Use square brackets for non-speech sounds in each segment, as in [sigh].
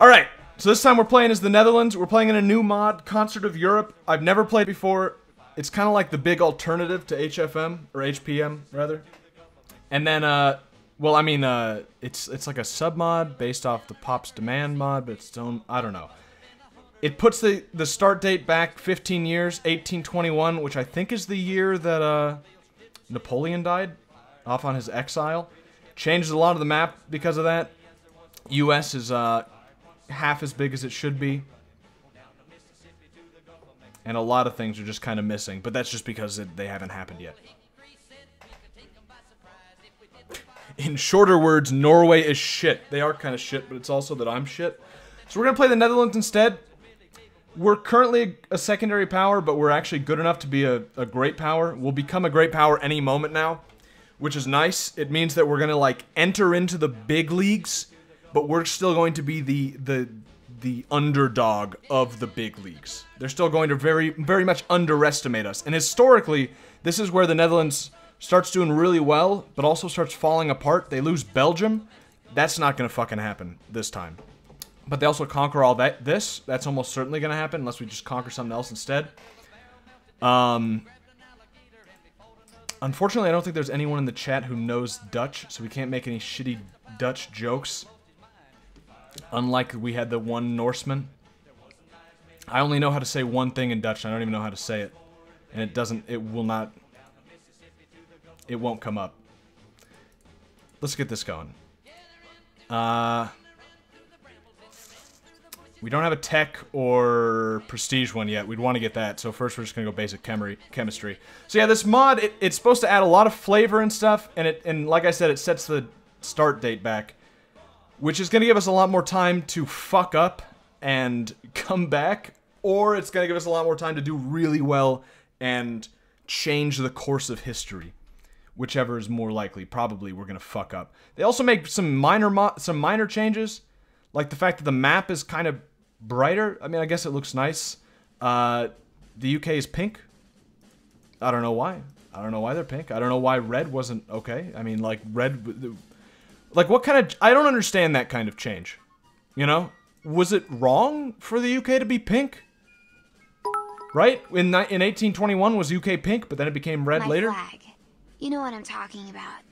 All right. So this time we're playing as the Netherlands. We're playing in a new mod, Concert of Europe. I've never played before. It's kind of like the big alternative to HFM or HPM rather. And then, uh, well, I mean, uh, it's it's like a sub mod based off the Pops Demand mod, but it's own. I don't know. It puts the the start date back 15 years, 1821, which I think is the year that uh, Napoleon died, off on his exile. Changes a lot of the map because of that. U.S. is uh, half as big as it should be. And a lot of things are just kind of missing, but that's just because it, they haven't happened yet. In shorter words, Norway is shit. They are kind of shit, but it's also that I'm shit. So we're going to play the Netherlands instead. We're currently a secondary power, but we're actually good enough to be a, a great power. We'll become a great power any moment now, which is nice. It means that we're going to, like, enter into the big leagues but we're still going to be the the the underdog of the big leagues. They're still going to very very much underestimate us. And historically, this is where the Netherlands starts doing really well, but also starts falling apart. They lose Belgium. That's not going to fucking happen this time. But they also conquer all that this. That's almost certainly going to happen unless we just conquer something else instead. Um Unfortunately, I don't think there's anyone in the chat who knows Dutch, so we can't make any shitty Dutch jokes Unlike we had the one Norseman. I only know how to say one thing in Dutch, I don't even know how to say it. And it doesn't, it will not, it won't come up. Let's get this going. Uh, we don't have a tech or prestige one yet. We'd want to get that. So first we're just going to go basic chemistry. So yeah, this mod, it, it's supposed to add a lot of flavor and stuff. And it and like I said, it sets the start date back which is going to give us a lot more time to fuck up and come back, or it's going to give us a lot more time to do really well and change the course of history. Whichever is more likely. Probably we're going to fuck up. They also make some minor some minor changes, like the fact that the map is kind of brighter. I mean, I guess it looks nice. Uh, the UK is pink. I don't know why. I don't know why they're pink. I don't know why red wasn't okay. I mean, like red like, what kind of... I don't understand that kind of change. You know? Was it wrong for the UK to be pink? Right? In, in 1821 was UK pink, but then it became red My later? flag. You know what I'm talking about.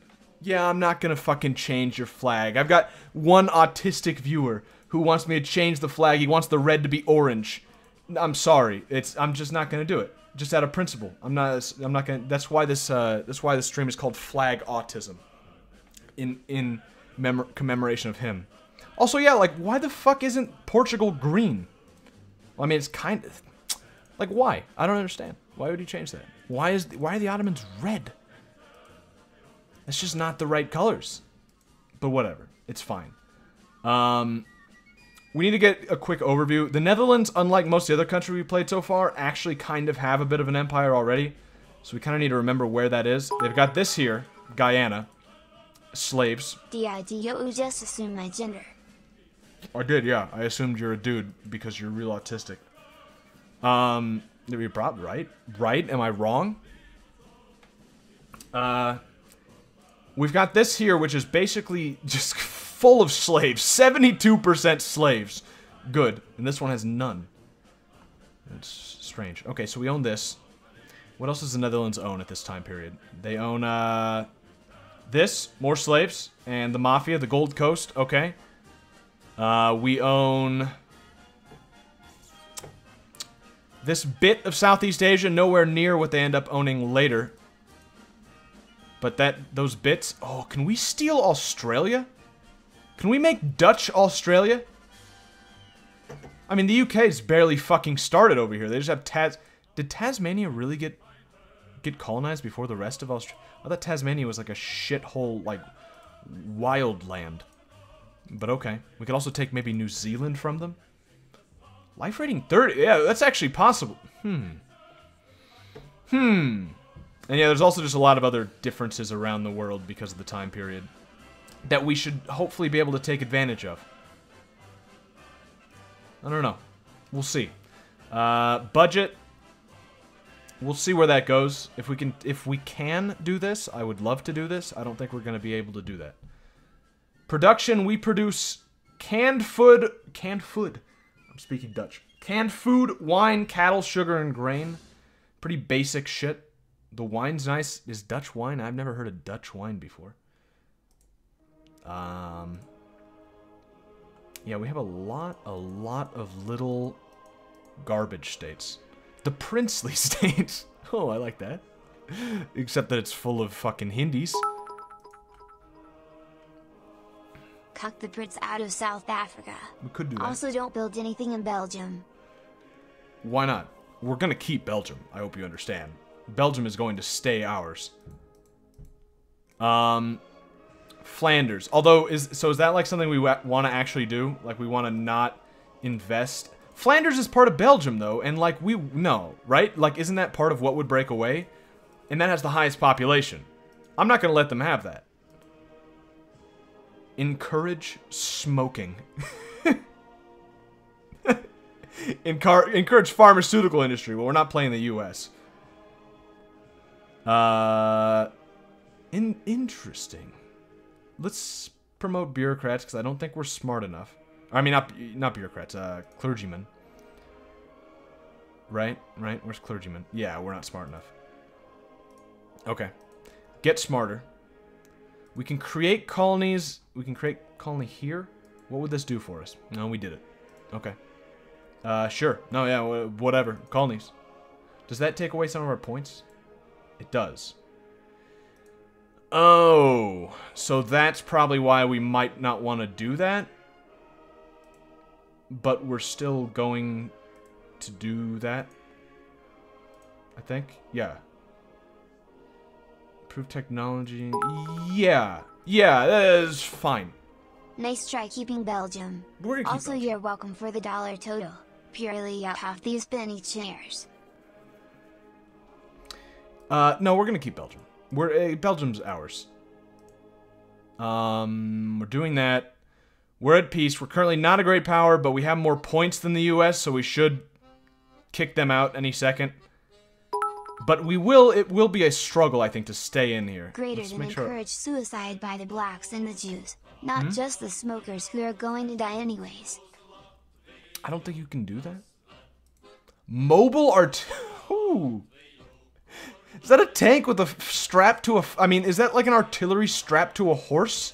Yeah, I'm not gonna fucking change your flag. I've got one autistic viewer who wants me to change the flag. He wants the red to be orange. I'm sorry. It's I'm just not gonna do it. Just out of principle. I'm not. I'm not gonna. That's why this. Uh, that's why this stream is called Flag Autism in in commemoration of him. Also, yeah, like why the fuck isn't Portugal green? Well, I mean, it's kind of like why? I don't understand. Why would he change that? Why is why are the Ottomans red? That's just not the right colors. But whatever, it's fine. Um, we need to get a quick overview. The Netherlands, unlike most of the other countries we played so far, actually kind of have a bit of an empire already. So we kind of need to remember where that is. They've got this here, Guyana, slaves. Idea you just assume my gender. I did, yeah. I assumed you're a dude because you're real autistic. Um, you're probably right. Right? Am I wrong? Uh, we've got this here, which is basically just [laughs] full of slaves. 72% slaves. Good. And this one has none. It's strange. Okay, so we own this. What else does the Netherlands own at this time period? They own, uh, this, more slaves, and the Mafia, the Gold Coast, okay. Uh, we own this bit of Southeast Asia, nowhere near what they end up owning later. But that, those bits, oh, can we steal Australia? Can we make Dutch Australia? I mean, the UK is barely fucking started over here. They just have Tas... Did Tasmania really get get colonized before the rest of Australia? I thought Tasmania was like a shithole, like, wild land. But okay. We could also take maybe New Zealand from them. Life rating 30. Yeah, that's actually possible. Hmm. Hmm. And yeah, there's also just a lot of other differences around the world because of the time period that we should hopefully be able to take advantage of. I don't know. We'll see. Uh, budget, We'll see where that goes. If we can if we can do this, I would love to do this. I don't think we're going to be able to do that. Production, we produce canned food, canned food. I'm speaking Dutch. Canned food, wine, cattle, sugar, and grain. Pretty basic shit. The wine's nice. Is Dutch wine? I've never heard of Dutch wine before. Um, yeah, we have a lot, a lot of little garbage states. The princely [laughs] states. Oh, I like that. Except that it's full of fucking Hindis. Cuck the Brits out of South Africa. We could do that. Also, don't build anything in Belgium. Why not? We're gonna keep Belgium. I hope you understand. Belgium is going to stay ours. Um, Flanders. Although, is so is that like something we want to actually do? Like we want to not invest? Flanders is part of Belgium though, and like we no right? Like isn't that part of what would break away? And that has the highest population. I'm not gonna let them have that. Encourage smoking. [laughs] Encourage pharmaceutical industry. Well, we're not playing the U.S. Uh, in interesting. Let's promote bureaucrats because I don't think we're smart enough. I mean, not not bureaucrats. Uh, clergymen. Right, right. Where's clergymen? Yeah, we're not smart enough. Okay, get smarter. We can create colonies. We can create colony here. What would this do for us? No, we did it. Okay. Uh, sure. No, yeah, whatever. Colonies. Does that take away some of our points? It does. Oh, so that's probably why we might not want to do that. But we're still going to do that. I think. Yeah. Improve technology. Yeah. Yeah, that is fine. Nice try keeping Belgium. We're keep also, Belgium. you're welcome for the dollar total. Purely out of these penny chairs. Uh, no, we're gonna keep Belgium. We're uh, Belgium's ours. Um, we're doing that. We're at peace. We're currently not a great power, but we have more points than the U.S., so we should kick them out any second. But we will. It will be a struggle, I think, to stay in here. Greater Let's than make sure- encourage suicide by the blacks and the Jews. Not Hmm? just the smokers who are going to die anyways. I don't think you can do that. Mobile art. [laughs] Ooh. Is that a tank with a strap to a? F- I mean, is that like an artillery strap to a horse?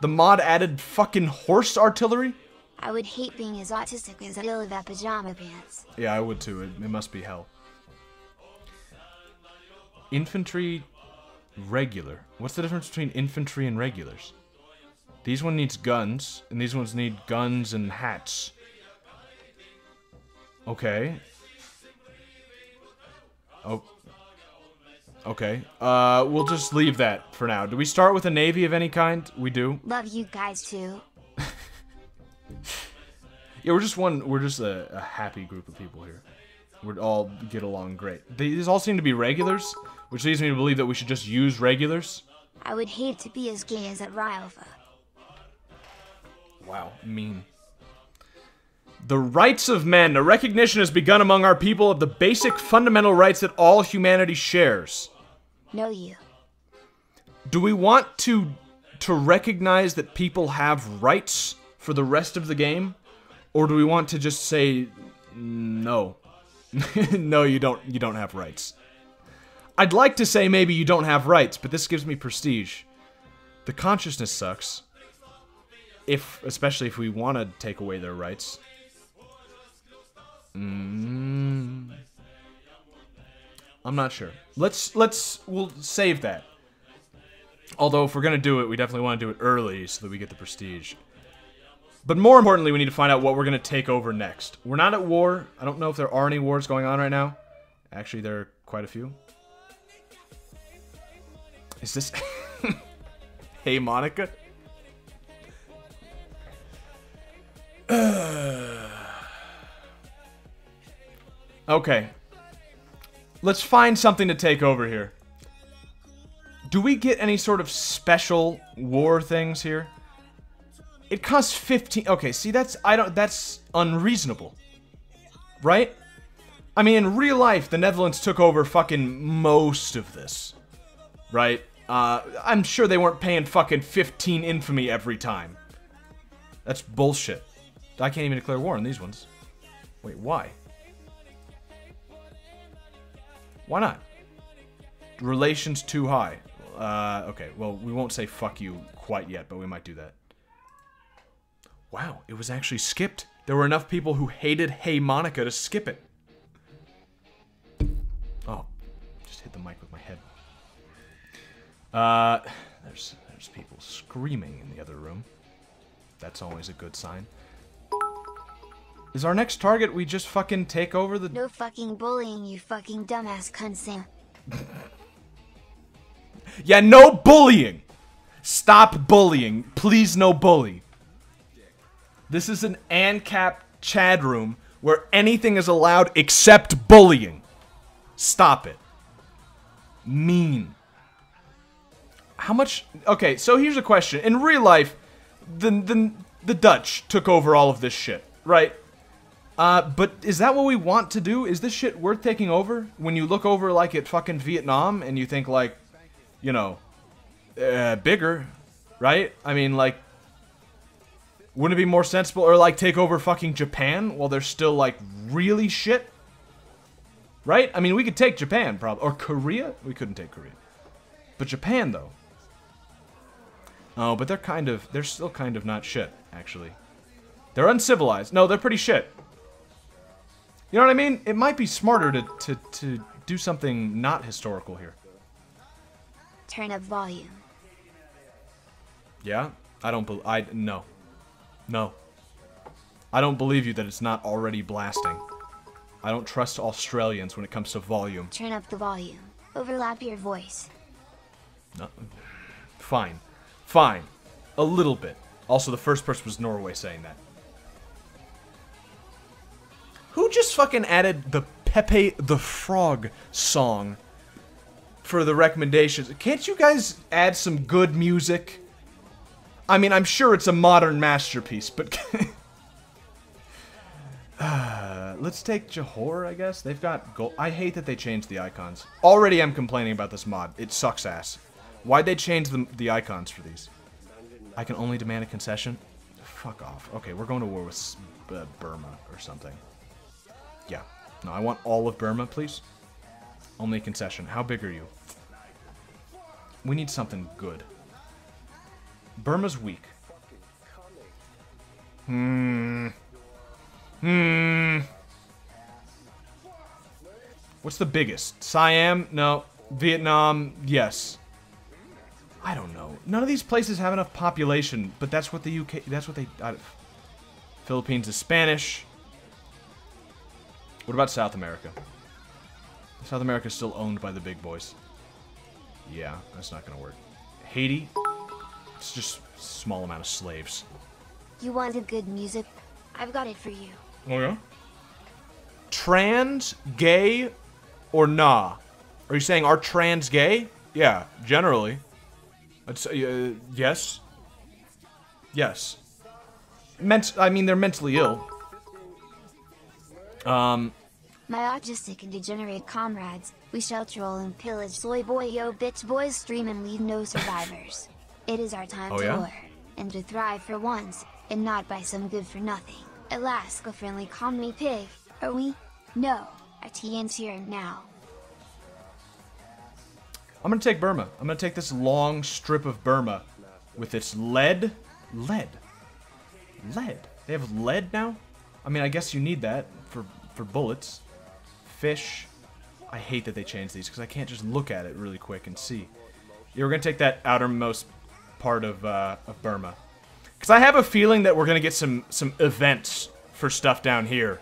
The mod added fucking horse artillery. I would hate being as autistic as Illiva Pajama Pants. Yeah, I would too. It, it must be hell. Infantry, regular. What's the difference between infantry and regulars? These one needs guns, and these ones need guns and hats. Okay. Oh. Okay. Uh, we'll just leave that for now. Do we start with a navy of any kind? We do. Love you guys too. [laughs] Yeah, we're just one. We're just a, a happy group of people here. We'd all get along great. These all seem to be regulars, which leads me to believe that we should just use regulars. I would hate to be as gay as at Ryalva. Wow, mean. The rights of men. A recognition has begun among our people of the basic fundamental rights that all humanity shares. Know you. Do we want to to recognize that people have rights for the rest of the game, or do we want to just say no? [laughs] no, you don't. You don't have rights. I'd like to say maybe you don't have rights, but this gives me prestige. The consciousness sucks. If, especially if we want to take away their rights. Mm. I'm not sure. Let's let's we'll save that. Although if we're gonna do it, we definitely want to do it early so that we get the prestige. But more importantly, we need to find out what we're gonna take over next. We're not at war. I don't know if there are any wars going on right now. Actually, there are quite a few. Is this? [laughs] hey, Monica. Okay. Let's find something to take over here. Do we get any sort of special war things here? It costs 15 Okay, see that's I don't that's unreasonable. Right? I mean in real life the Netherlands took over fucking most of this. Right? Uh I'm sure they weren't paying fucking 15 infamy every time. That's bullshit. I can't even declare war on these ones. Wait, why? Why not? Relations too high. Uh, okay, well, we won't say fuck you quite yet, but we might do that. Wow, it was actually skipped. There were enough people who hated Hey Monica to skip it. Oh, just hit the mic with my head. Uh, there's there's people screaming in the other room. That's always a good sign. Is our next target we just fucking take over the... No fucking bullying, you fucking dumbass cunt Sam. [laughs] Yeah, no bullying! Stop bullying. Please no bully. This is an ANCAP Chad room where anything is allowed except bullying. Stop it. Mean. How much... Okay, so here's a question. In real life, the, the, the Dutch took over all of this shit, right? Uh, but is that what we want to do? Is this shit worth taking over? When you look over, like, at fucking Vietnam and you think, like, you know, uh, bigger, right? I mean, like, wouldn't it be more sensible, or like take over fucking Japan while they're still like really shit? Right? I mean, we could take Japan, probably, or Korea. We couldn't take Korea, but Japan though. Oh, but they're kind of, they're still kind of not shit, actually. They're uncivilized. No, they're pretty shit. You know what I mean? It might be smarter to, to, to do something not historical here. Turn up volume. Yeah? I don't believe... I no. No. I don't believe you that it's not already blasting. I don't trust Australians when it comes to volume. Turn up the volume. Overlap your voice. No. Fine. Fine. A little bit. Also, the first person was Norway saying that. Who just fucking added the Pepe the Frog song for the recommendations? Can't you guys add some good music? I mean, I'm sure it's a modern masterpiece, but... [laughs] uh, let's take Johor, I guess. They've got gold. I hate that they changed the icons. Already I'm complaining about this mod. It sucks ass. Why'd they change the, the icons for these? I can only demand a concession? Fuck off. Okay, we're going to war with uh, Burma or something. Yeah. No, I want all of Burma, please. Only concession. How big are you? We need something good. Burma's weak. Hmm. Hmm. What's the biggest? Siam? No. Vietnam? Yes. I don't know. None of these places have enough population, but that's what the UK. That's what they. Uh, Philippines is Spanish. What about South America? South America is still owned by the big boys. Yeah, that's not gonna work. Haiti? It's just a small amount of slaves. You wanted good music? I've got it for you. Oh yeah? Trans, gay, or nah? Are you saying are trans gay? Yeah, generally. I'd say, uh, yes. Yes. Ment I mean, they're mentally ill. Um, My autistic and degenerate comrades, we shall troll and pillage soy boy yo bitch boys stream and leave no survivors. it is our time Oh, to yeah? learn, and to thrive for once, and not by some good for nothing. Alaska friendly comedy pig, are we? No, our TN's here and now. I'm gonna take Burma. I'm gonna take this long strip of Burma with its lead. Lead. Lead. They have lead now? I mean, I guess you need that for, for bullets. Fish. I hate that they changed these because I can't just look at it really quick and see. Yeah, we're gonna take that outermost part of, uh, of Burma. Because I have a feeling that we're gonna get some, some events for stuff down here.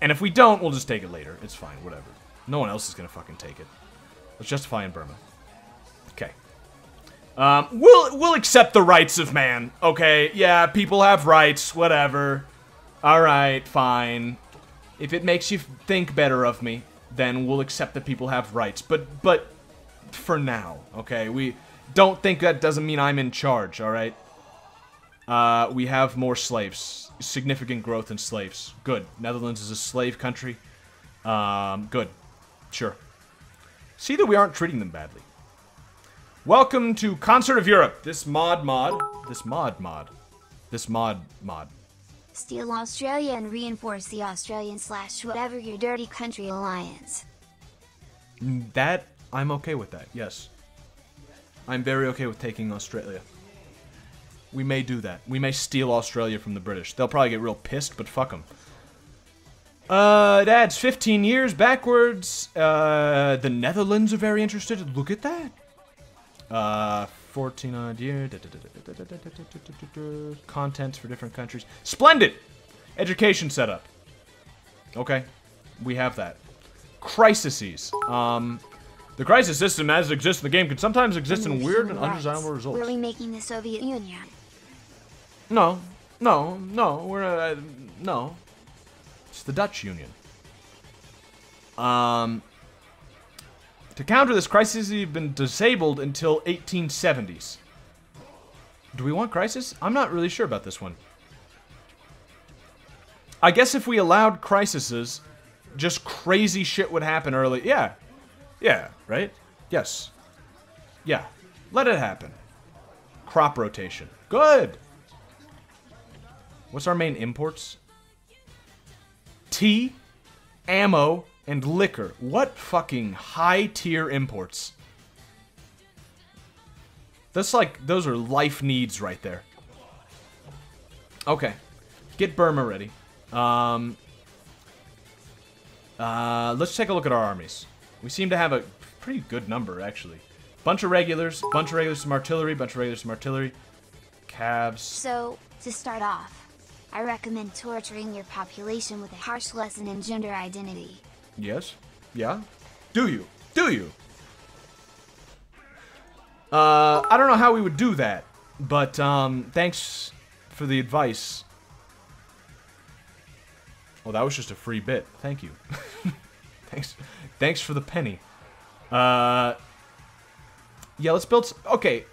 And if we don't, we'll just take it later. It's fine, whatever. No one else is gonna fucking take it. Let's justify in Burma. Okay. Um, we'll we'll accept the rights of man. Okay, yeah, people have rights. Whatever. All right, fine. If it makes you think better of me, then we'll accept that people have rights. But but for now, okay, we don't think that doesn't mean I'm in charge. All right. Uh, we have more slaves. Significant growth in slaves. Good. Netherlands is a slave country. Um, good. Sure. See that we aren't treating them badly. Welcome to Concert of Europe. This mod mod. This mod mod. This mod mod. Steal Australia and reinforce the Australian slash whatever your dirty country alliance. That I'm okay with that. Yes. I'm very okay with taking Australia. We may do that. We may steal Australia from the British. They'll probably get real pissed, but fuck them. Uh, it adds 15 years backwards. Uh, the Netherlands are very interested. Look at that. Uh, 14 year. Contents for different countries. Splendid! Education setup. Okay, we have that. Crises. Um, the crisis system as it exists in the game can sometimes exist in weird and undesirable results. Really making the Soviet Union. No, no, no, we're, uh, no. It's the Dutch Union. Um, to counter this crisis, we've been disabled until 1870s. Do we want crisis? I'm not really sure about this one. I guess if we allowed crises, just crazy shit would happen early. Yeah, yeah, right. Yes, yeah. Let it happen. Crop rotation. Good. What's our main imports? Tea, ammo, and liquor. What fucking high tier imports? That's like, those are life needs right there. Okay. Get Burma ready. Um, uh, let's take a look at our armies. We seem to have a pretty good number, actually. Bunch of regulars, bunch of regulars, some artillery, bunch of regulars, some artillery. Calves. So, to start off, I recommend torturing your population with a harsh lesson in gender identity. Yes. Yeah. Do you? Do you? Uh, I don't know how we would do that, but um, thanks for the advice. Well, that was just a free bit. Thank you. [laughs] thanks. Thanks for the penny. Uh, yeah, let's build. okay,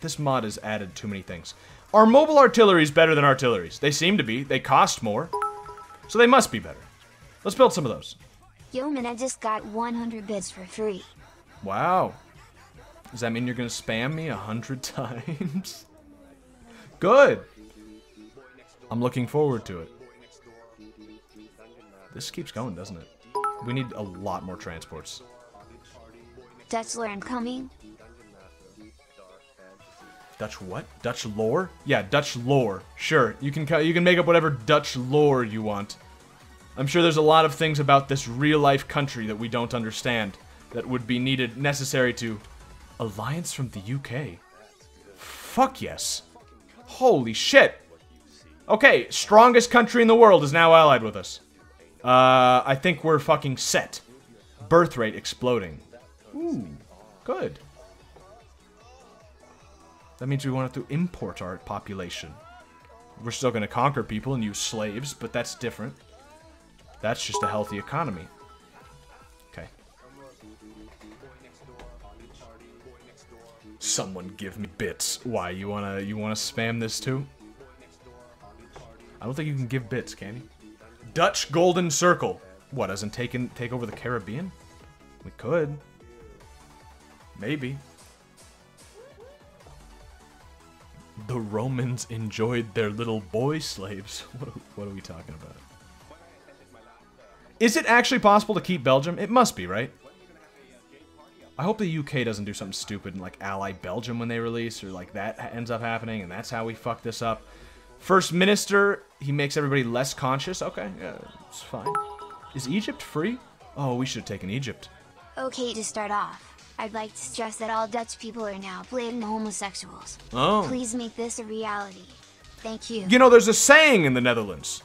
this mod has added too many things. Are mobile artilleries better than artilleries? They seem to be. They cost more, so they must be better. Let's build some of those. Yo man, I just got 100 bits for free. Wow. Does that mean you're gonna spam me a hundred [laughs] times? Good. I'm looking forward to it. This keeps going, doesn't it? We need a lot more transports. Dutch learn coming. Dutch what? Dutch lore? Yeah, Dutch lore. Sure, you can you can make up whatever Dutch lore you want. I'm sure there's a lot of things about this real life country that we don't understand that would be needed necessary to alliance from the UK. Fuck yes. Holy shit. Okay, strongest country in the world is now allied with us. Uh, I think we're fucking set. Birth rate exploding. Ooh, good. That means we won't have to import our population. We're still to conquer people and use slaves, but that's different. That's just a healthy economy. Okay. Someone give me bits. Why you wanna you wanna spam this too? I don't think you can give bits, can you? Dutch Golden Circle. What doesn't take in, take over the Caribbean? We could. Maybe. The Romans enjoyed their little boy slaves. [laughs] What are, what are we talking about? Is it actually possible to keep Belgium? It must be, right? I hope the UK doesn't do something stupid and like ally Belgium when they release, or like that ends up happening, and that's how we fuck this up. First Minister, he makes everybody less conscious. Okay, yeah, it's fine. Is Egypt free? Oh, we should have taken Egypt. Okay, to start off, I'd like to stress that all Dutch people are now blatant homosexuals. Oh. Please make this a reality. Thank you. You know, there's a saying in the Netherlands.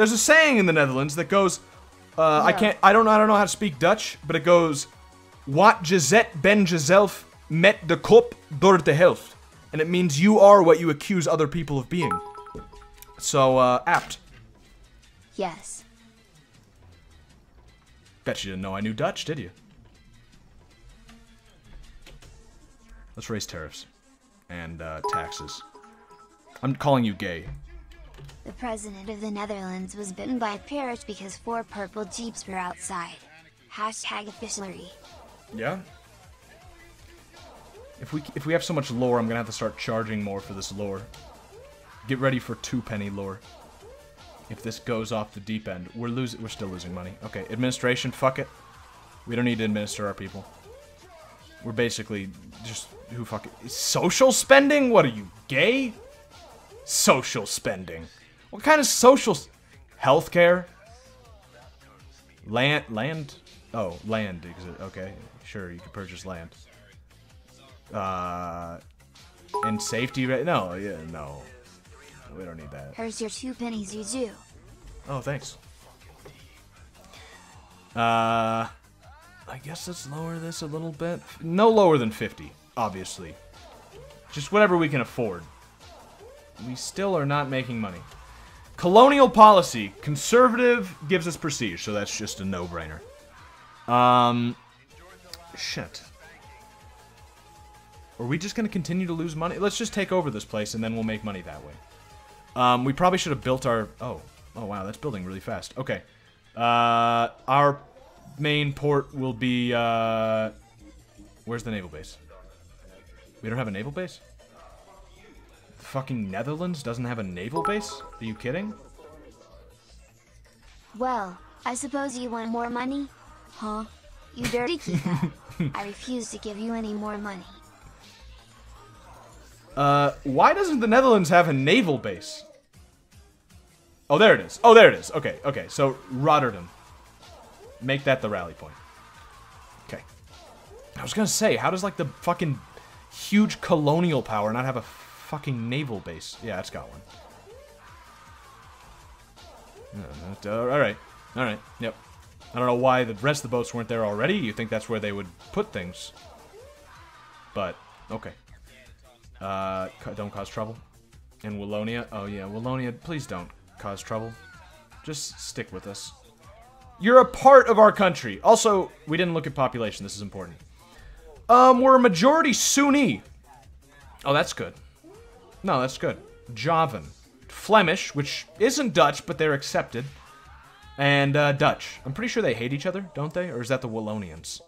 There's a saying in the Netherlands that goes, uh, I can't, I don't, know, I don't know how to speak Dutch, but it goes, "Wat je zet ben jezelf met de kop door de helft," and it means you are what you accuse other people of being. So uh, apt. Yes. Bet you didn't know I knew Dutch, did you? Let's raise tariffs and uh, taxes. I'm calling you gay. The president of the Netherlands was bitten by a parrot because four purple jeeps were outside. Hashtag officially. Yeah. If we if we have so much lore, I'm gonna have to start charging more for this lore. Get ready for two penny lore. If this goes off the deep end, we're losing. We're still losing money. Okay, administration. Fuck it. We don't need to administer our people. We're basically just who fuck it. Social spending? What are you gay? Social spending. What kind of social? Healthcare. Land. Land. Oh, land. Okay, sure. You can purchase land. Uh, and safety. No, yeah, no. We don't need that. Here's your two pennies you do. Oh, thanks. Uh, I guess let's lower this a little bit. No lower than 50, obviously. Just whatever we can afford. We still are not making money. Colonial policy. Conservative gives us prestige, so that's just a no-brainer. Um, shit. Are we just going to continue to lose money? Let's just take over this place, and then we'll make money that way. Um, we probably should have built our... Oh. Oh, wow. That's building really fast. Okay. Uh, our main port will be... Uh, where's the naval base? We don't have a naval base? Fucking Netherlands doesn't have a naval base? Are you kidding? Well, I suppose you want more money? Huh? You dirty [laughs] keeper. I refuse to give you any more money. Uh, why doesn't the Netherlands have a naval base? Oh, there it is. Oh, there it is. Okay, okay. So, Rotterdam. Make that the rally point. Okay. I was gonna say, how does, like, the fucking huge colonial power not have a fucking naval base? Yeah, it's got one. Uh, alright. Alright. Yep. I don't know why the rest of the boats weren't there already. You think that's where they would put things. But, okay. Uh, don't cause trouble. And Wallonia. Oh, yeah, Wallonia, please don't cause trouble. Just stick with us. You're a part of our country. Also, we didn't look at population. This is important. Um, we're a majority Sunni. Oh, that's good. No, that's good. Javan. Flemish, which isn't Dutch, but they're accepted. And uh, Dutch. I'm pretty sure they hate each other, don't they? Or is that the Wallonians?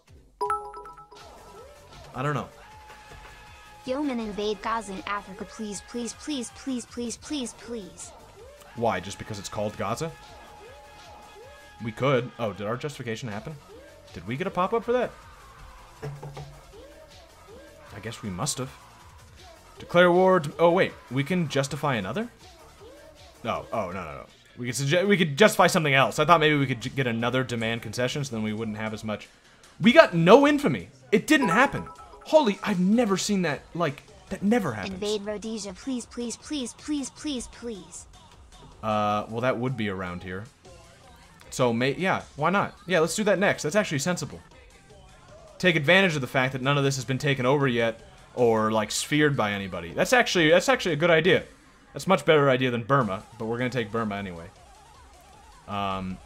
I don't know. Yeoman invade Gaza in Africa, please, please, please, please, please, please, please. Why? Just because it's called Gaza? We could. Oh, did our justification happen? Did we get a pop-up for that? I guess we must have. Declare war. Oh wait, we can justify another. No. Oh no no no. We could suggest we could justify something else. I thought maybe we could get another demand concession, so then we wouldn't have as much. We got no infamy. It didn't happen. Holy, I've never seen that. Like that never happens. Invade Rhodesia, please, please, please, please, please, please. Uh, well, that would be around here. So, may yeah, why not? Yeah, let's do that next. That's actually sensible. Take advantage of the fact that none of this has been taken over yet, or like sphered by anybody. That's actually that's actually a good idea. That's much better idea than Burma, but we're gonna take Burma anyway. Um,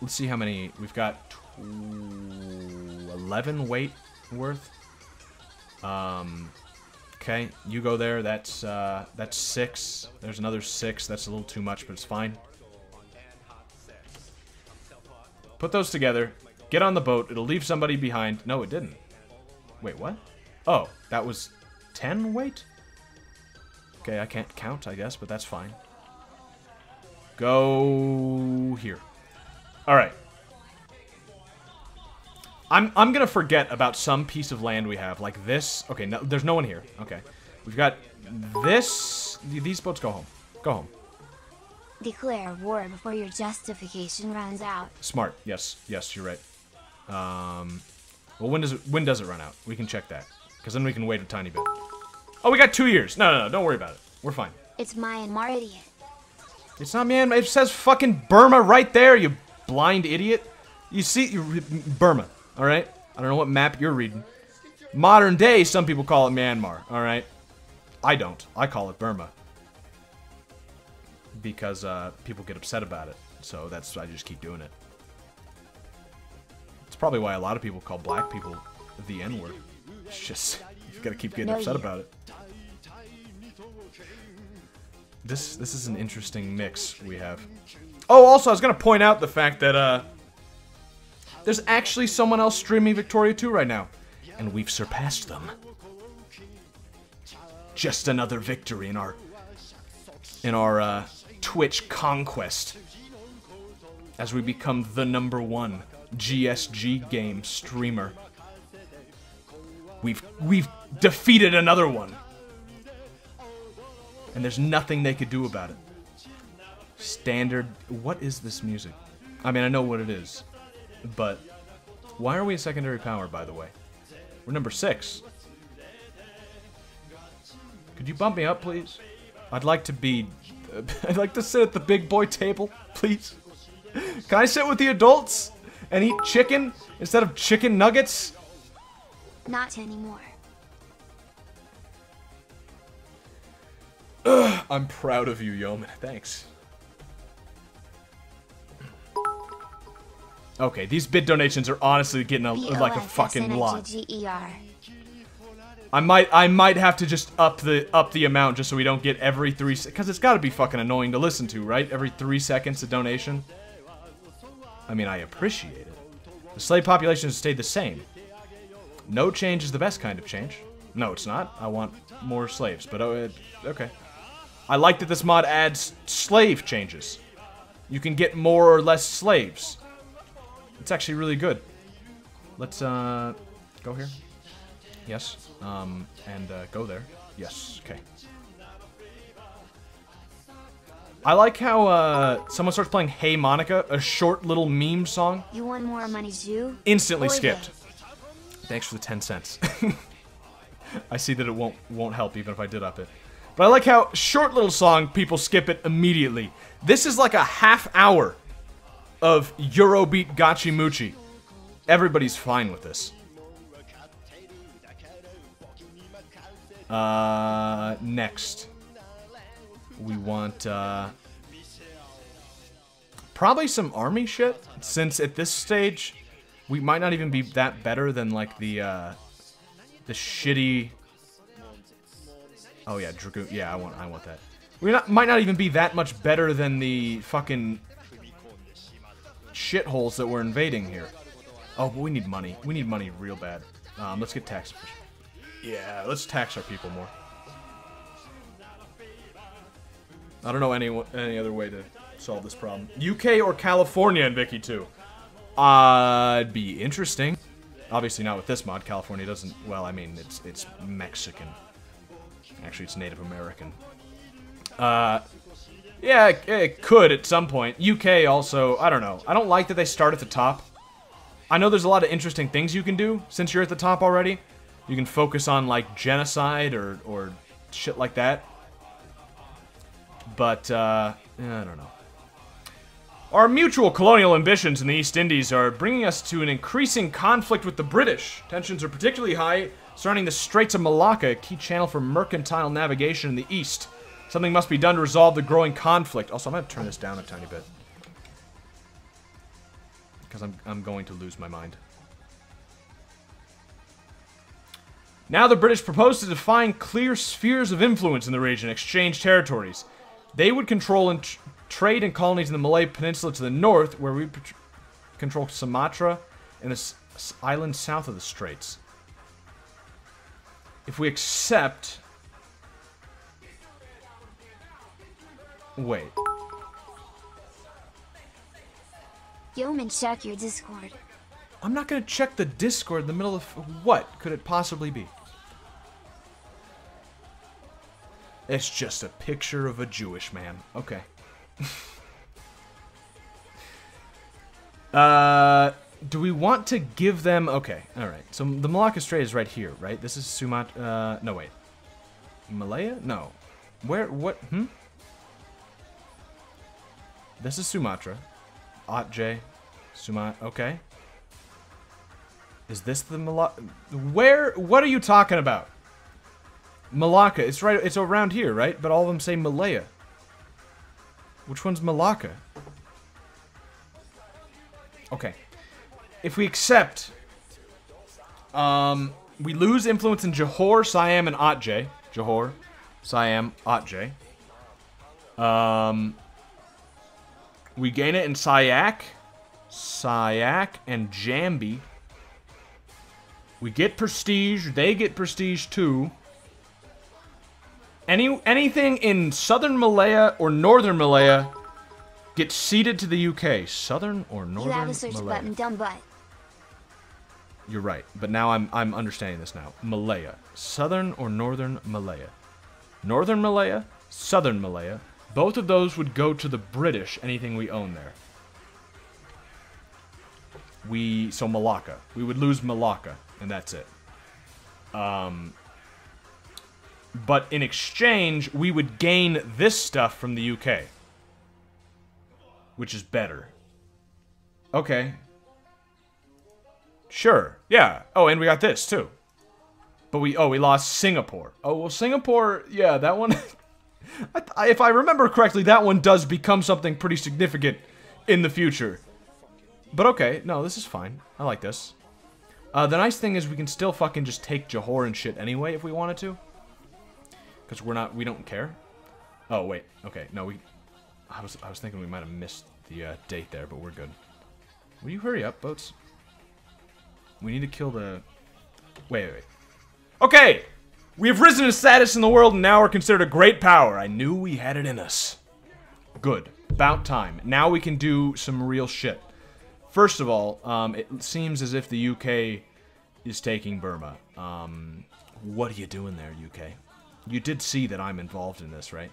let's see how many we've got. 11 weight worth. Um, Okay, you go there. That's uh, that's six. There's another six. That's a little too much, but it's fine. Put those together. Get on the boat. It'll leave somebody behind. No, it didn't. Wait, what? Oh, that was 10 weight? Okay, I can't count, I guess, but that's fine. Go here. All right. I'm, I'm going to forget about some piece of land we have, like this. Okay, no, there's no one here. Okay. We've got this. These boats go home. Go home. Declare war before your justification runs out. Smart. Yes. Yes, you're right. Um, well, when does it, when does it run out? We can check that. Because then we can wait a tiny bit. Oh, we got two years. No, no, no. Don't worry about it. We're fine. It's Myanmar, idiot. It's not Myanmar. It says fucking Burma right there, you blind idiot. You see, you, Burma. All right? I don't know what map you're reading. Modern day, some people call it Myanmar, all right? I don't. I call it Burma. Because uh, people get upset about it. So that's why I just keep doing it. It's probably why a lot of people call black people the N-word. It's just, you gotta keep getting no, upset about it. This this is an interesting mix we have. Oh, also, I was gonna point out the fact that, uh, there's actually someone else streaming Victoria 2 right now. And we've surpassed them. Just another victory in our in our uh, Twitch conquest as we become the number one GSG game streamer. We've we've defeated another one. And there's nothing they could do about it. Standard what is this music? I mean, I know what it is. But why are we a secondary power by the way? We're number 6. Could you bump me up, please? I'd like to be [laughs] I'd like to sit at the big boy table, please. Can I sit with the adults and eat chicken instead of chicken nuggets? Not anymore. Ugh, I'm proud of you, Yeoman. Thanks. Okay, these bid donations are honestly getting a, like a fucking lot. I might I might have to just up the up the amount just so we don't get every three because it's got to be fucking annoying to listen to, right? Every three seconds a donation. I mean, I appreciate it. The slave population has stayed the same. No change is the best kind of change. No, it's not. I want more slaves, but oh, uh, okay. I like that this mod adds slave changes. You can get more or less slaves. It's actually really good. Let's uh, go here. Yes. Um, and uh, go there. Yes. Okay. I like how uh, someone starts playing Hey Monica, a short little meme song. You want more money too? Instantly Boy skipped. Thanks for the 10 cents. [laughs] I see that it won't won't help even if I did up it. But I like how short little song people skip it immediately. This is like a half hour of Eurobeat Gachi Muchi. Everybody's fine with this. Uh, next we want uh, probably some army shit, since at this stage we might not even be that better than like the uh, the shitty. Oh yeah, Dragoon. Yeah, I want I want that. We not might not even be that much better than the fucking shitholes that we're invading here. Oh, but we need money. We need money real bad. Um, let's get tax. Yeah, let's tax our people more. I don't know any any other way to solve this problem. UK or California and Vicky 2? It'd be interesting. Obviously not with this mod. California doesn't... Well, I mean, it's it's Mexican. Actually, it's Native American. Uh, yeah, it, it could at some point. UK also, I don't know. I don't like that they start at the top. I know there's a lot of interesting things you can do since you're at the top already. You can focus on, like, genocide or, or shit like that. But, uh, I don't know. Our mutual colonial ambitions in the East Indies are bringing us to an increasing conflict with the British. Tensions are particularly high surrounding the Straits of Malacca, a key channel for mercantile navigation in the East. Something must be done to resolve the growing conflict. Also, I'm going to turn this down a tiny bit. Because I'm, I'm going to lose my mind. Now the British propose to define clear spheres of influence in the region, exchange territories. They would control and trade and colonies in the Malay Peninsula to the north, where we control Sumatra and the island south of the straits. If we accept... Wait. Yeoman, check your Discord. I'm not gonna check the Discord in the middle of... What could it possibly be? It's just a picture of a Jewish man. Okay. Uh, do we want to give them... Okay, alright. So the Malacca Strait is right here, right? This is Sumat... Uh, no, wait. Malaya? No. Where... What? Hmm? This is Sumatra. Aceh. Sumatra. Okay. Is this the Malacca... Where... What are you talking about? Malacca. It's right. It's around here, right? But all of them say Malaya. Which one's Malacca? Okay. If we accept, um, we lose influence in Johor, Siam, and Aceh. Johor, Siam, Aceh. Um, we gain it in Siak, Siak, and Jambi. We get prestige. They get prestige too. Any anything in southern Malaya or northern Malaya gets ceded to the UK. Southern or northern? You have a search Malaya. button, dumb butt. You're right, but now I'm I'm understanding this now. Malaya, southern or northern Malaya, northern Malaya, southern Malaya. Both of those would go to the British. Anything we own there. We so Malacca. We would lose Malacca, and that's it. Um. But in exchange, we would gain this stuff from the UK, which is better. Okay, Sure. Yeah. Oh, and we got this too. But we oh we lost Singapore. Oh well, Singapore. Yeah, that one. [laughs] I, if I remember correctly, that one does become something pretty significant in the future. But okay, no, this is fine. I like this. Uh, the nice thing is we can still fucking just take Johor and shit anyway if we wanted to. Because we're not, we don't care. Oh wait, okay, no, we. I was I was thinking we might have missed the uh, date there, but we're good. Will you hurry up, boats? We need to kill the... Wait, wait, wait. Okay! We have risen in status in the world and now are considered a great power. I knew we had it in us. Good. About time. Now we can do some real shit. First of all, um, it seems as if the UK is taking Burma. Um, what are you doing there, UK? You did see that I'm involved in this, right?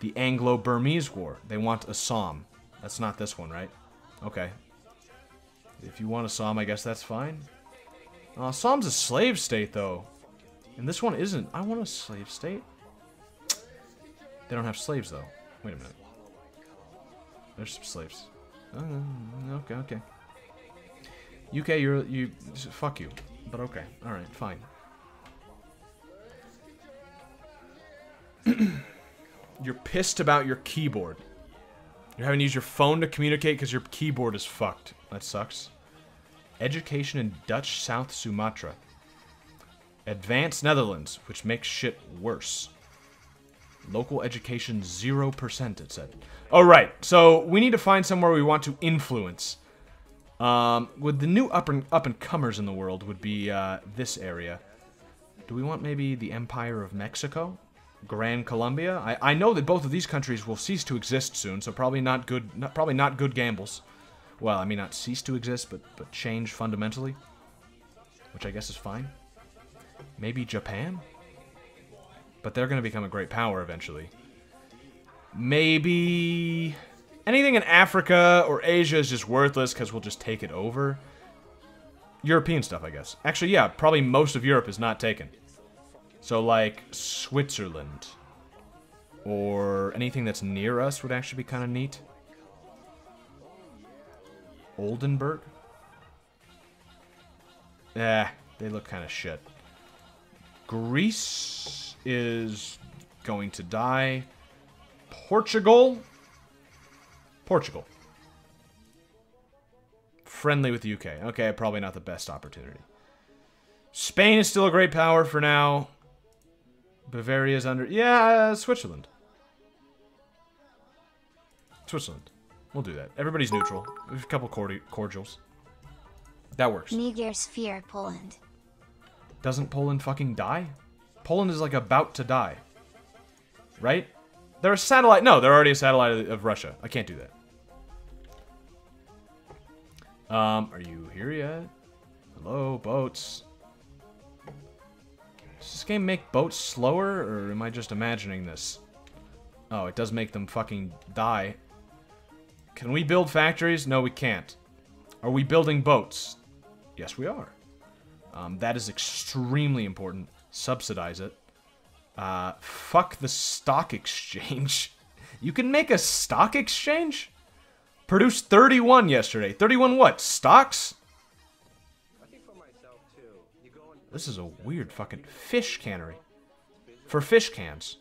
The Anglo-Burmese War. They want Assam. That's not this one, right? Okay. If you want Assam, I guess that's fine. Uh, Assam's a slave state, though. And this one isn't. I want a slave state. They don't have slaves, though. Wait a minute. There's some slaves. Uh, okay, okay. UK, you're you. Fuck you. But okay, all right, fine. [clears throat] you're pissed about your keyboard. You're having to use your phone to communicate because your keyboard is fucked. That sucks. Education in Dutch South Sumatra. Advanced Netherlands, which makes shit worse. Local education 0%, it said. Alright, so we need to find somewhere we want to influence. Um, with the new up and, up and comers in the world would be uh, this area. Do we want maybe the Empire of Mexico? Gran Colombia? I, I know that both of these countries will cease to exist soon, so probably not good not, probably not good gambles. Well, I mean not cease to exist, but but change fundamentally. Which I guess is fine. Maybe Japan? But they're gonna become a great power eventually. Maybe anything in Africa or Asia is just worthless because we'll just take it over. European stuff, I guess. Actually, yeah, probably most of Europe is not taken. So, like, Switzerland. Or anything that's near us would actually be kind of neat. Oldenburg? Eh, they look kind of shit. Greece is going to die. Portugal? Portugal. Friendly with the UK. Okay, probably not the best opportunity. Spain is still a great power for now. Bavaria's under... Yeah, uh, Switzerland. Switzerland. We'll do that. Everybody's neutral. There's a couple cordi cordials. That works. Niger Sphere, Poland. Doesn't Poland fucking die? Poland is like about to die. Right? They're a satellite. No, they're already a satellite of, of Russia. I can't do that. Um, are you here yet? Hello, boats. Does this game make boats slower, or am I just imagining this? Oh, it does make them fucking die. Can we build factories? No, we can't. Are we building boats? Yes, we are. Um, that is extremely important. Subsidize it. Uh, fuck the stock exchange. [laughs] You can make a stock exchange? Produced 31 yesterday. 31 what? Stocks? This is a weird fucking fish cannery. For fish cans.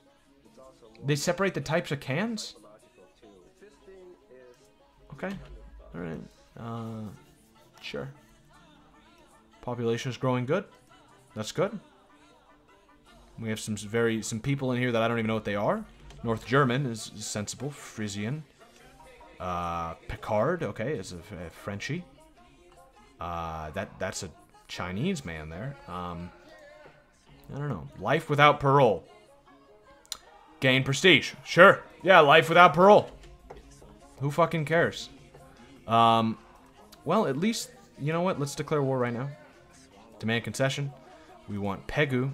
They separate the types of cans? Okay. Alright. Uh, sure. Population is growing good. That's good. We have some very some people in here that I don't even know what they are. North German is, sensible. Frisian. Uh, Picard, okay, is a, a Frenchie. Uh, that that's a Chinese man there. Um, I don't know. Life without parole. Gain prestige. Sure. Yeah, life without parole. Who fucking cares? Um, well, at least, you know what? Let's declare war right now. Demand concession. We want Pegu.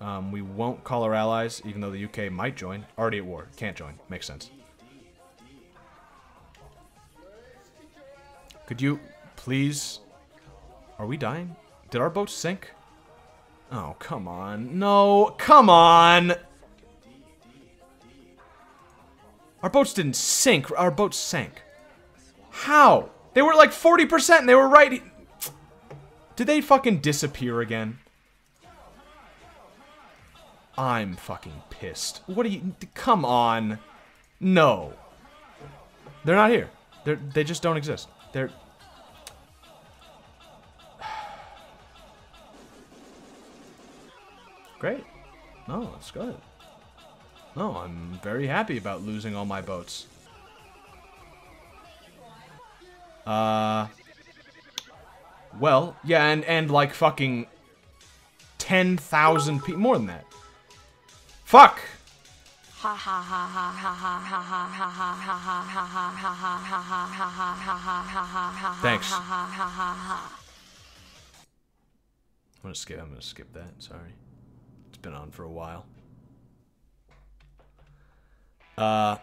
Um, we won't call our allies, even though the UK might join. Already at war. Can't join. Makes sense. Could you please... Are we dying? Did our boat sink? Oh, come on. No, come on! Our boats didn't sink. Our boats sank. How? They were like 40% and they were right... Did they fucking disappear again? I'm fucking pissed. What are you... Come on. No. They're not here. They're, they just don't exist. They're... Great. No, that's good. No, I'm very happy about losing all my boats. Uh... Well, yeah, and, and like fucking 10,000 people, more than that. Fuck! Thanks. I'm gonna skip. I'm gonna skip that. Sorry, been on for a while. Uh,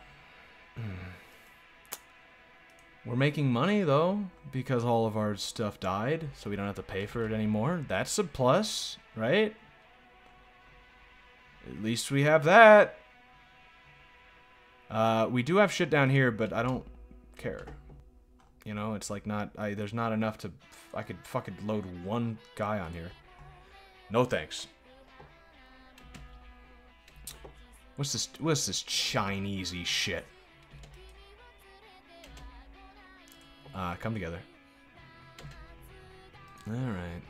we're making money though because all of our stuff died, so we don't have to pay for it anymore. That's a plus, right? At least we have that. Uh, we do have shit down here, but I don't care. You know, it's like not, I, there's not enough to, I could fucking load one guy on here. No thanks. What's this, what's this Chinesey shit? Uh, come together. Alright.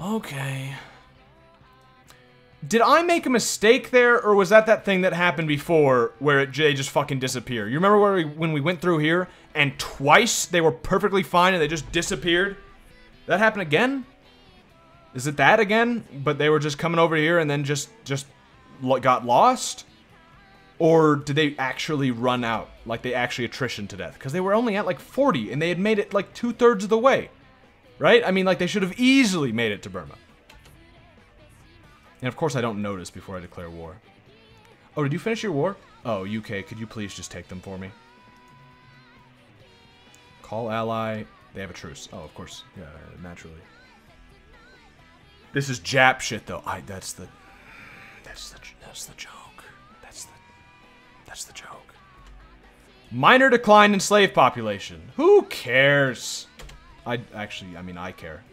Okay. Did I make a mistake there, or was that that thing that happened before where it, they just fucking disappear? You remember where we, when we went through here and twice they were perfectly fine and they just disappeared? That happened again? Is it that again? But they were just coming over here and then just just got lost? Or did they actually run out? Like they actually attrition to death? Because they were only at like 40 and they had made it like two thirds of the way. Right? I mean, like they should have easily made it to Burma. And of course I don't notice before I declare war. Oh, did you finish your war? Oh, UK, could you please just take them for me? Call ally. They have a truce. Oh, of course. Yeah, naturally. This is Jap shit, though. I. That's the. That's the. That's the joke. That's the. That's the joke. Minor decline in slave population. Who cares? I actually. I mean, I care.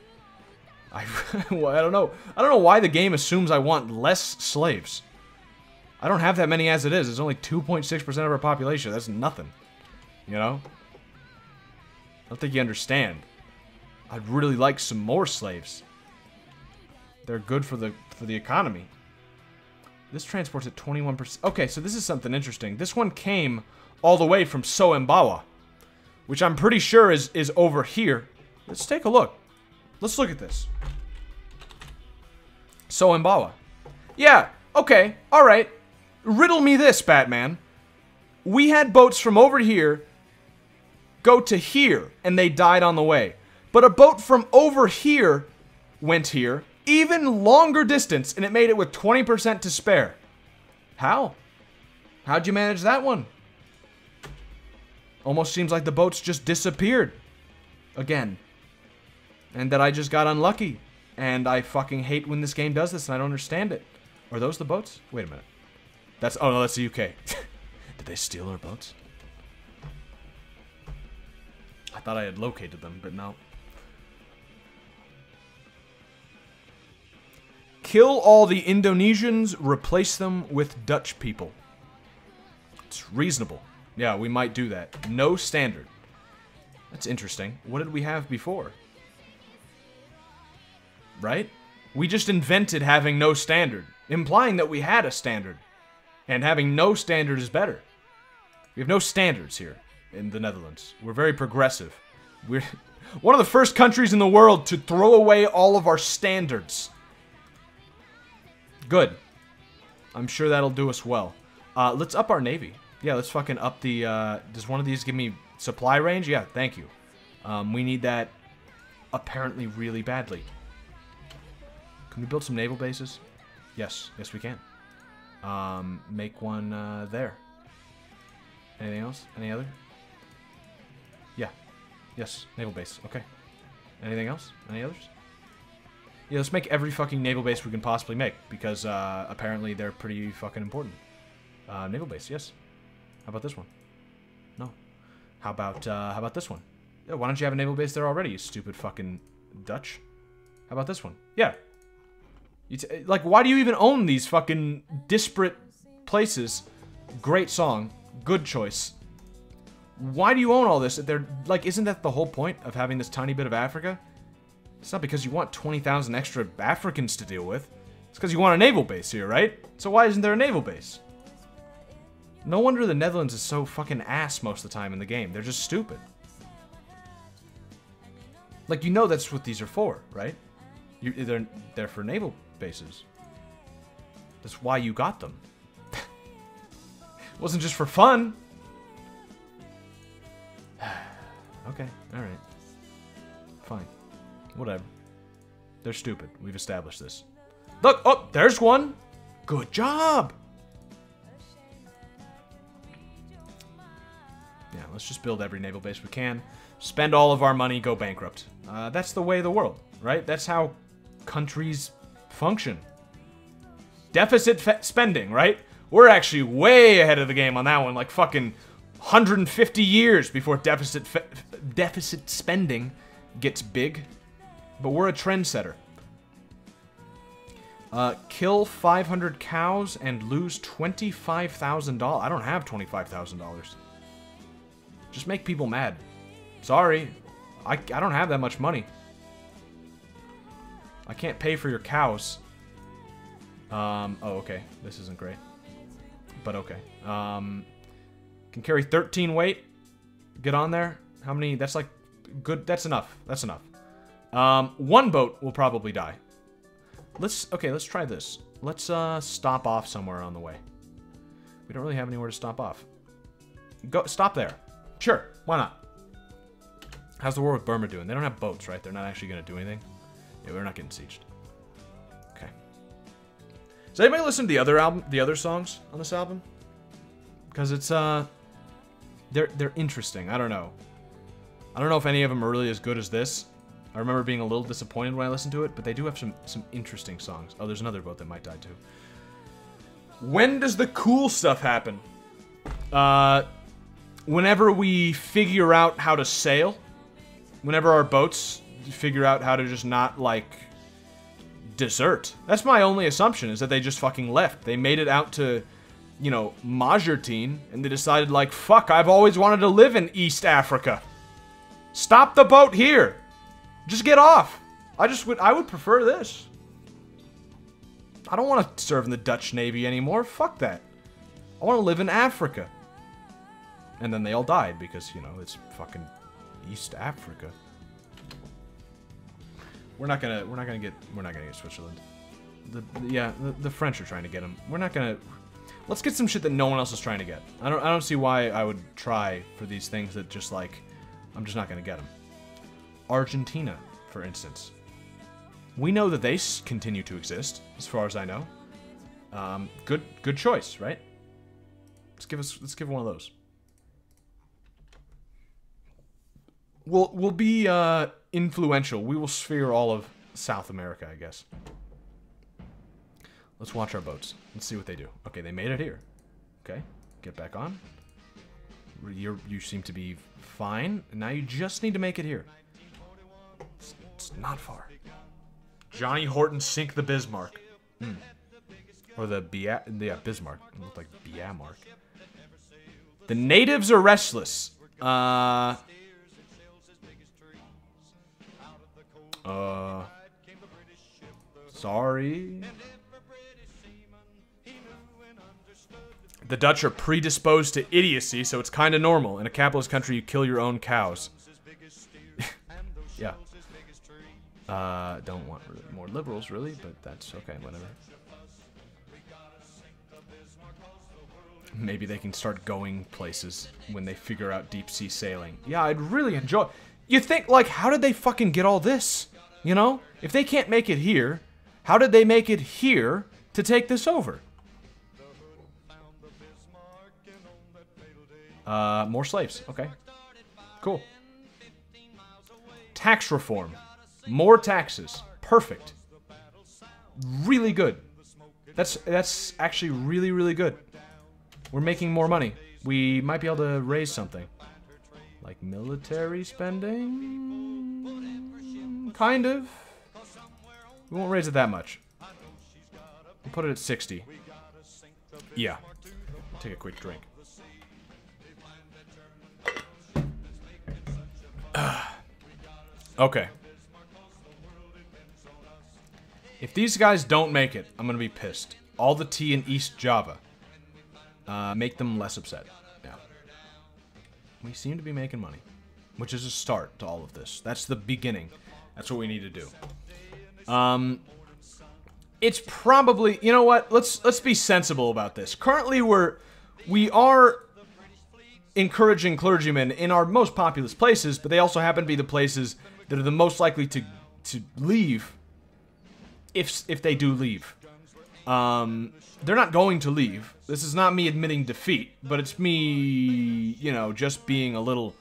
I, [laughs] well, I don't know. I don't know why the game assumes I want less slaves. I don't have that many as it is. It's only 2.6% of our population. That's nothing. You know? I don't think you understand. I'd really like some more slaves. They're good for the for the economy. This transports at 21%. Okay, so this is something interesting. This one came all the way from Soembawa, which I'm pretty sure is is over here. Let's take a look. Let's look at this. Soembawa. Yeah, okay, alright. Riddle me this, Batman. We had boats from over here go to here, and they died on the way. But a boat from over here went here, even longer distance, and it made it with 20% to spare. How? How'd you manage that one? Almost seems like the boats just disappeared. Again and that I just got unlucky. And I fucking hate when this game does this, and I don't understand it. Are those the boats? Wait a minute. That's oh no, that's the UK. [laughs] Did they steal our boats? I thought I had located them, but no. Kill all the Indonesians, replace them with Dutch people. It's reasonable. Yeah, we might do that. No standard. That's interesting. What did we have before? right? We just invented having no standard, implying that we had a standard. And having no standard is better. We have no standards here in the Netherlands. We're very progressive. We're [laughs] one of the first countries in the world to throw away all of our standards. Good. I'm sure that'll do us well. Uh, let's up our navy. Yeah, let's fucking up the. Uh, does one of these give me supply range? Yeah, thank you. Um, we need that apparently really badly. Can we build some naval bases? Yes, yes we can. Um, make one uh, there. Anything else? Any other? Yeah. Yes, naval base. Okay. Anything else? Any others? Yeah, let's make every fucking naval base we can possibly make, because uh, apparently they're pretty fucking important. Uh, naval base, yes. How about this one? No. How about, uh, how about this one? Yeah, why don't you have a naval base there already, you stupid fucking Dutch? How about this one? Yeah. like, why do you even own these fucking disparate places? Great song. Good choice. Why do you own all this? They're, like, isn't that the whole point of having this tiny bit of Africa? It's not because you want 20,000 extra Africans to deal with. It's because you want a naval base here, right? So why isn't there a naval base? No wonder the Netherlands is so fucking ass most of the time in the game. They're just stupid. Like, you know that's what these are for, right? You, they're, they're for naval bases. That's why you got them. it [laughs] wasn't just for fun. [sighs] okay, alright. Whatever. They're stupid. We've established this. Look! Oh, there's one! Good job! Yeah, let's just build every naval base we can. Spend all of our money, go bankrupt. Uh, that's the way of the world, right? That's how countries function. Deficit spending, right? We're actually way ahead of the game on that one. Like fucking 150 years before deficit deficit spending gets big. But we're a trendsetter. Uh, kill 500 cows and lose $25,000. I don't have $25,000. Just make people mad. Sorry. I, I don't have that much money. I can't pay for your cows. Um, oh, okay. This isn't great. But okay. Um, can carry 13 weight. Get on there. How many? That's like good. That's enough. That's enough. Um, one boat will probably die. Let's, okay, let's try this. Let's, uh, stop off somewhere on the way. We don't really have anywhere to stop off. Go, stop there. Sure, why not? How's the war with Burma doing? They don't have boats, right? They're not actually going to do anything. Yeah, we're not getting sieged. Okay. Does anybody listen to the other album, the other songs on this album? Because it's, uh, they're, they're interesting. I don't know. I don't know if any of them are really as good as this. I remember being a little disappointed when I listened to it, but they do have some, some interesting songs. Oh, there's another boat that might die too. When does the cool stuff happen? Uh, whenever we figure out how to sail. Whenever our boats figure out how to just not, like, desert. That's my only assumption, is that they just fucking left. They made it out to, you know, Majertine, and they decided, like, fuck, I've always wanted to live in East Africa. Stop the boat here! Just get off. I just would, I would prefer this. I don't want to serve in the Dutch Navy anymore. Fuck that. I want to live in Africa. And then they all died because, you know, it's fucking East Africa. We're not gonna, we're not gonna get, we're not gonna get Switzerland. The, yeah, the, the, French are trying to get them. We're not gonna, let's get some shit that no one else is trying to get. I don't, I don't see why I would try for these things that just like, I'm just not gonna get them. Argentina, for instance. We know that they continue to exist, as far as I know. Um, good, good choice, right? Let's give us, let's give one of those. We'll, we'll be uh, influential. We will sphere all of South America, I guess. Let's watch our boats. Let's see what they do. Okay, they made it here. Okay, get back on. you you seem to be fine. Now you just need to make it here. It's not far. Johnny Horton sink the Bismarck. Mm. Or the Bia yeah, Bismarck. It looked like Biamark. The natives are restless. Uh Uh Sorry. The Dutch are predisposed to idiocy, so it's kind of normal. In a capitalist country, you kill your own cows. Uh, don't want more liberals, really, but that's okay, whatever. maybe they can start going places when they figure out deep sea sailing. Yeah, I'd really enjoy. You think like, how did they fucking get all this? You know, if they can't make it here, how did they make it here to take this over? Uh, more slaves. Okay. Cool. Tax reform. More taxes. Perfect. Really good. That's that's actually really really good. We're making more money. We might be able to raise something. Like military spending? Kind of. We won't raise it that much. We'll put it at 60. Yeah. Take a quick drink. [sighs] okay. If these guys don't make it, I'm gonna be pissed. All the tea in East Java. Uh, make them less upset. Yeah. We seem to be making money. Which is a start to all of this. That's the beginning. That's what we need to do. Um, it's probably you know what let's let's be sensible about this currently we're we are encouraging clergymen in our most populous places but they also happen to be the places that are the most likely to to leave if if they do leave um they're not going to leave this is not me admitting defeat but it's me you know just being a little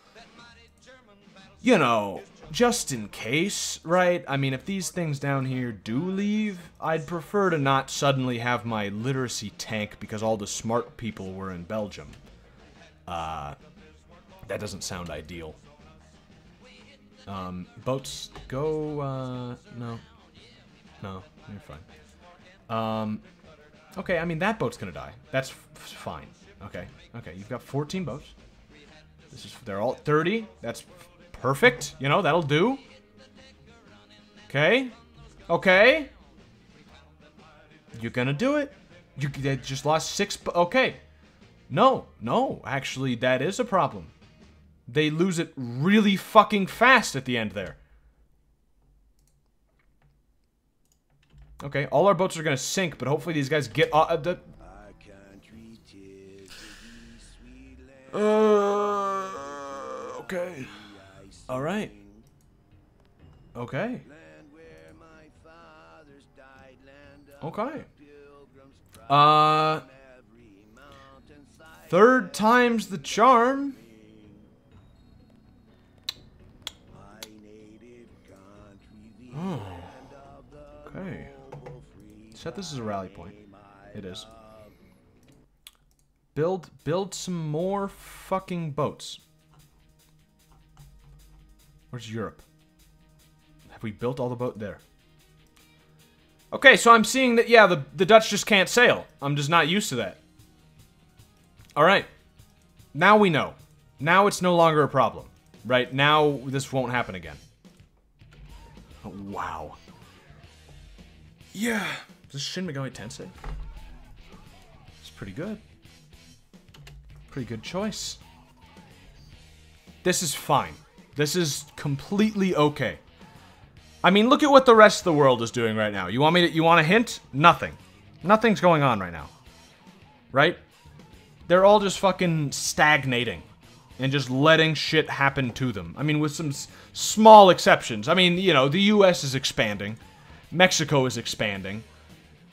you know just in case, right? I mean, if these things down here do leave, I'd prefer to not suddenly have my literacy tank because all the smart people were in Belgium. Uh, that doesn't sound ideal. Um, boats, go, uh, no. No, you're fine. Um, okay, I mean, that boat's gonna die. That's fine. Okay, okay, you've got 14 boats. This is, they're all 30. That's Perfect. You know, that'll do. Okay. Okay. You're gonna do it. You they just lost six. Okay. No, no. Actually, that is a problem. They lose it really fucking fast at the end there. Okay, all our boats are gonna sink, but hopefully these guys get. Uh, the... Uh, okay. All right. Okay. Okay. Uh. Third time's the charm. Oh. Okay. Set this as a rally point. It is. Build build some more fucking boats. Where's Europe? Have we built all the boat there? Okay, so I'm seeing that, yeah, the, the Dutch just can't sail. I'm just not used to that. Alright. Now we know. Now it's no longer a problem. Right? Now this won't happen again. Wow. Yeah. This Shin Megami Tensei. It's pretty good. Pretty good choice. This is fine. This is completely okay. I mean, look at what the rest of the world is doing right now. You want me to, you want a hint? Nothing. Nothing's going on right now. Right? They're all just fucking stagnating and just letting shit happen to them. I mean, with some small exceptions. I mean, you know, the US is expanding. Mexico is expanding.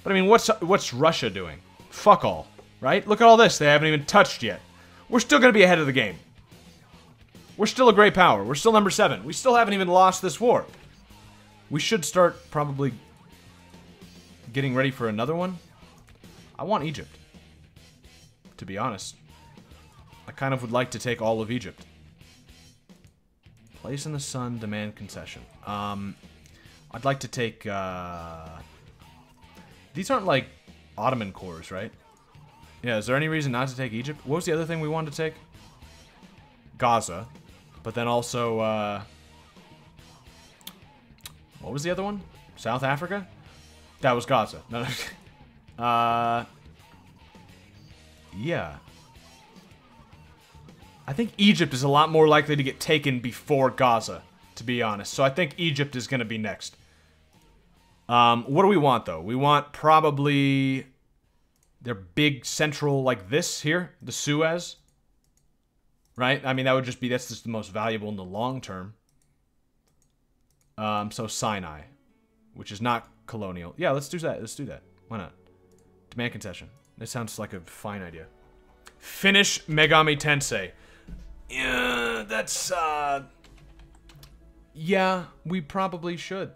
But I mean, what's what's Russia doing? Fuck all, right? Look at all this. They haven't even touched yet. We're still going to be ahead of the game. We're still a great power. We're still number seven. We still haven't even lost this war. We should start probably getting ready for another one. I want Egypt. To be honest. I kind of would like to take all of Egypt. Place in the sun, demand concession. Um, I'd like to take, uh... These aren't like Ottoman cores, right? Yeah, is there any reason not to take Egypt? What was the other thing we wanted to take? Gaza. But then also, uh, what was the other one? South Africa? That was Gaza. No, [laughs] uh, yeah. I think Egypt is a lot more likely to get taken before Gaza, to be honest. So I think Egypt is going to be next. Um, what do we want, though? We want probably... their big central like this here, the Suez. Right? I mean, that would just be that's just the most valuable in the long term. Um, so Sinai, which is not colonial. Yeah, let's do that. Let's do that. Why not? Demand concession. This sounds like a fine idea. Finish Megami Tensei. Yeah, that's uh. Yeah, we probably should.